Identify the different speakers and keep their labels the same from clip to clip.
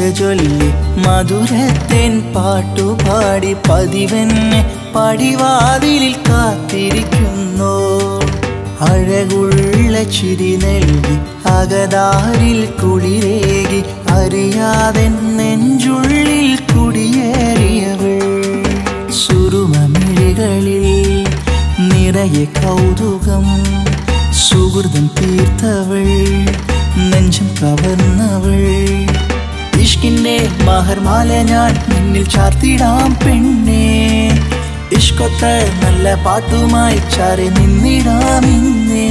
Speaker 1: കിസ ചൊല്ലി മധുരത്തേൻ പാട്ടുപാടി പതിവെന്നെ പടിവാതിലിൽ കാത്തിരിക്കുന്നു. അഴകുള്ള ചിരി നൽകി അകതാരിൽ കുളിരേകി അറിയാതെ നെഞ്ചുള്ളിൽ കുടിയേറിയവൾ. സുറുമമിഴികളിൽ നിറയെ കൗതുകം സുഹൃതം തീർത്തവൾ നെഞ്ചം കവർന്നവൾ. ഇഷ്കിന്റെ മഹർമാല ഞാൻ നിന്നിൽ ചാർത്തിടാം പെണ്ണേ. ഇഷ്കൊത്ത നല്ല പാട്ടുമായി ചാരി നിന്നിടാം ഇന്നേ.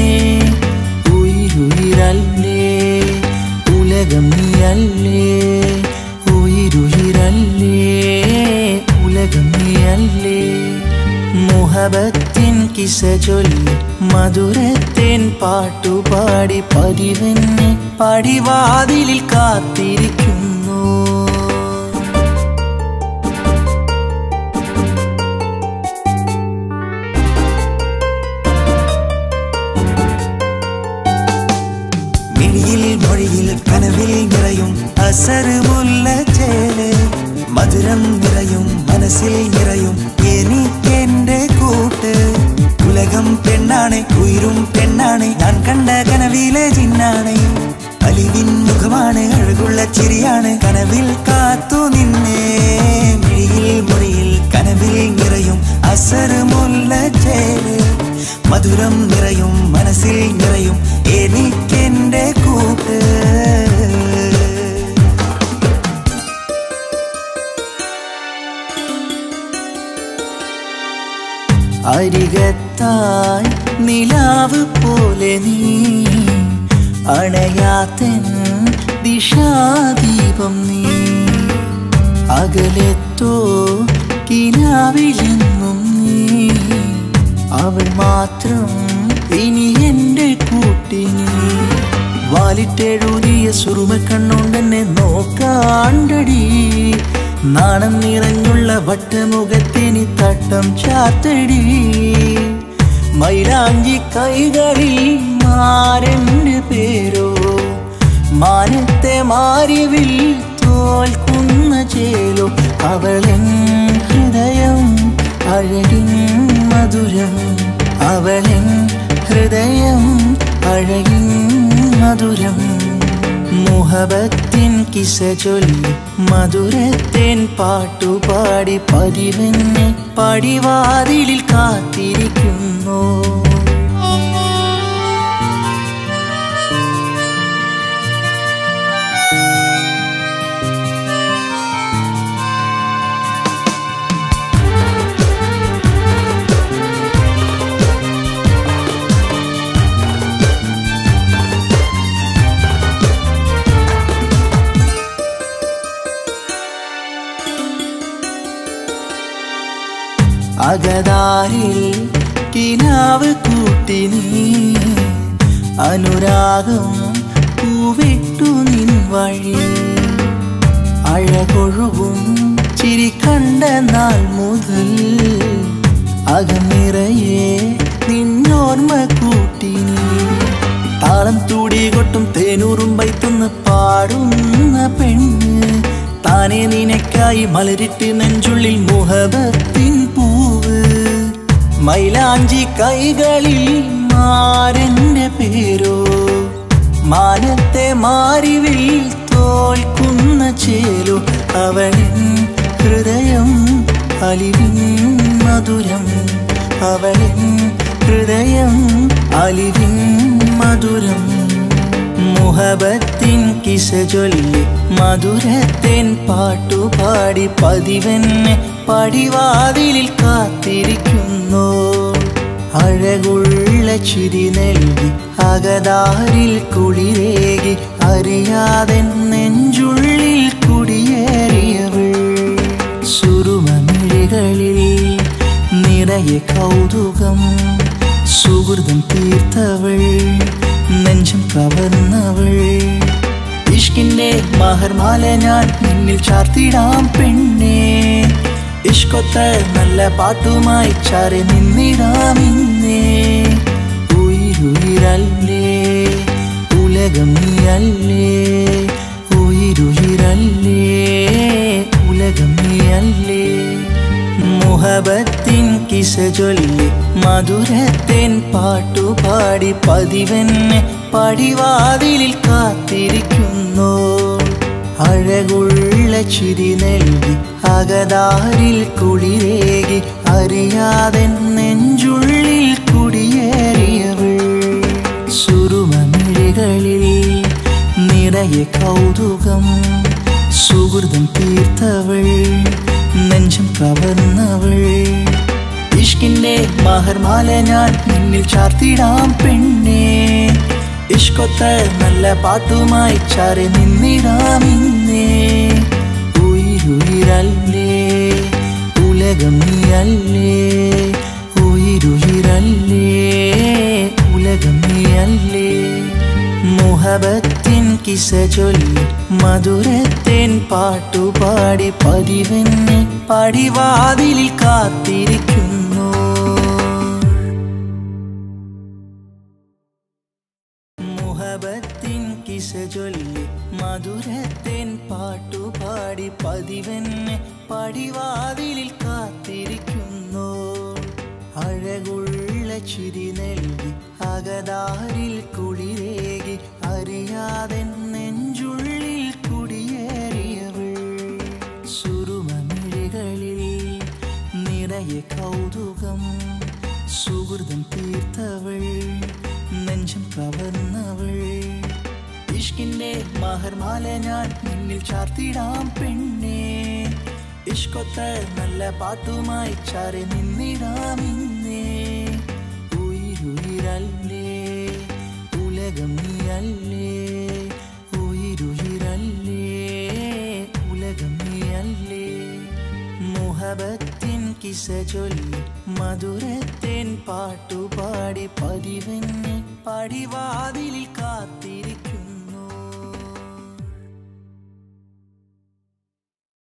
Speaker 1: ഉയിരുയിരല്ലേ ഉലകം നീയല്ലേ ഉയിരുയിരല്ലേ ഉലകം നീയല്ലേ മുഹബത്തിൻ കിസ ചൊല്ലി മധുരത്തിൻ പാട്ടുപാടി പതിവെന്നെ. പടിവാതിലിൽ കാത്തിരിക്കുന്നു
Speaker 2: കനവിൽ നിറയും അസറുമുള്ള ചേൽ. മധുരം നിറയും മനസ്സിൽ നിറയും എനിക്കെന്റെ കൂട്ട്. ഉലകം പെണ്ണാണ് ഉയരും പെണ്ണാണ് ഞാൻ കണ്ട കനവിലെ ചിന്നാണ് അലിവിൻ മുഖമാണ് അഴകുള്ള ചിരിയാണ് കനവിൽ കാത്തു നിന്നേ. മിഴിയിൽ മുറിയിൽ കനവിൽ നിറയും അസറുമുള്ള ചേൽ. മധുരം നിറയും മനസ്സിൽ നിറയും എനിക്കെന്റെ കൂട്ട്.
Speaker 1: നിലാവ് പോലെ നീ. അണയാത്തൻ ദിശാദീപം നീ. അകലെത്തോ കിനാവിലെന്നും നീ. അവൾ മാത്രം ഇനി എന്റെ കൂട്ടിനി വാലിട്ടെഴുതിയ സുറുമ കണ്ണുണ്ടെന്നെ നോക്കാണ്ടടി. നാണം നിറഞ്ഞുള്ള വട്ടമുഖത്തിനി തട്ടം ചാത്തടി മൈലാഞ്ചി കൈകളിൽ മാരന്റെ പേരോ? മാനത്തെ മാരിവിൽ തോൽക്കുന്ന ചേലോ? അവളൻ ഹൃദയം അഴകിൻ മധുരം. അവളൻ ഹൃദയം അഴകിൻ മധുരം. മുഹബത്തിൻ കിസ ചൊല്ലി മധുരത്തേൻ പാട്ടുപാടി പതിവെന്നെ പടിവാതിലിൽ കാത്തിരിക്കുന്നു. അകതാരിൽ കിനാവ് കൂട്ടി നീ. അനുരാഗം പൂവിട്ടു നിൻ വഴി. അഴകൊഴുകും ചിരി കണ്ട നാൾ മുതൽ അകനിറയെ നിന്നോർമ്മ കൂട്ടി താളം തൂടി കൊട്ടും തേനൂറും വൈത്തുന്ന് പാടുന്ന പെണ്ണ്. താനെ നിനക്കായി മലരിട്ട് നെഞ്ചുള്ളിൽ മുഹബത്തിൻ പൂവ് മൈലാഞ്ചി കൈകളിൽ മാരന്റെ പേരോ? മാനത്തെ മാറിവിൽ തോൽക്കുന്ന ചേരോ അവൻ ഹൃദയം അലിവിൻ മധുരം. അവൻ ഹൃദയം അലിവിൻ മധുരം. മുഹബത്തിൻ കിസ ചൊല്ലി മധുരത്തേൻ പാട്ടുപാടി പതിവെന്നെ പടിവാതിലിൽ കാത്തിരിക്കുന്നു അഴകുള്ള ചിരി നൽകി അകതാരിൽ കുളിരേകി അറിയാതെ നെഞ്ചുള്ളിൽ കുടിയേറിയവൾ. സുരുമിഴികളിൽ നിറയെ കൗതുകം സുഹൃതം തീർത്തവൾ നെഞ്ചം കവർന്നവൾ. ഇഷ്കിന്റെ മഹർമാല ഞാൻ നിന്നിൽ ചാർത്തിടാം പെണ്ണേ. ഡിസ്കോത്ത് നല്ല പാട്ടുമായി ചാരി നിന്നിടാം ഉയിരുയിരല്ലേ ഉലകം നീയല്ലേ ഉയിരുയിരല്ലേ ഉലകം നീയല്ലേ മുഹബത്തിൻ കിസ ചൊല്ലി മധുരത്തിൻ പാട്ടുപാടി പതിവെന്നെ പടിവാതിലിൽ കാത്തിരിക്കുന്നോ. അഴകുള്ള ചിരി നൽകി അകതാരിൽ കുളിരേകി അറിയാതെ നെഞ്ചുള്ളിൽ കുടിയേറിയവൾ. സുറുമമിഴികളിൽ നിറയെ കൗതുകം സുഹൃതം തീർത്തവൾ നെഞ്ചം കവർന്നവൾ. ഇഷ്കിന്റെ മഹർമാല ഞാൻ നിന്നിൽ ചാർത്തിടാം പെണ്ണേ. ഇഷ്കൊത്ത നല്ല പാട്ടുമായി ചാരി നിന്നിടാമിന്നേ. ഉയിരുയിരല്ലേ ഉലകം നീയല്ലേ ഉയിരുയിരല്ലേ ഉലകം നീയല്ലേ. മുഹബത്തിൻ കിസ ചൊല്ലി മധുരത്തിൻ പാട്ടുപാടി പതിവെന്നെ പടിവാതിലിൽ കാത്തിരിക്കുന്നു. മുഹബത്തിൻ കിസ ചൊല്ലി മധുരത്തേൻ പാട്ടുപാടി പതിവെന്നെ പടിവാതിലിൽ കാത്തിരിക്കുന്നു. അഴകുള്ള ചിരി നൽകി അകതാരിൽ കുളിരേകി അറിയാതെ നെഞ്ചുള്ളിൽ കുടിയേറിയവൾ. സുറുമമിഴികളിൽ നിറയെ കൗതുകം സുഹൃതം തീർത്തവൾ. നെഞ്ചം കവർന്നവൾ ഇഷ്കിന്റെ മഹർമാല ഞാൻ നിന്നിൽ ചാർത്തിടാം പെണ്ണേ. ഇഷ്കൊത്ത നല്ല പാട്ടുമായി ചാറി നിന്നിടാം ഇന്നേ. ഉയിരുയിരല്ലേ ഉലകം നീയല്ലേ ഉയിരുയിരല്ലേ ഉലകം മധുരത്തേൻ പാട്ടുപാടി പതിവെന്നെ. പടിവാതിലിൽ കാത്തിരിക്കും.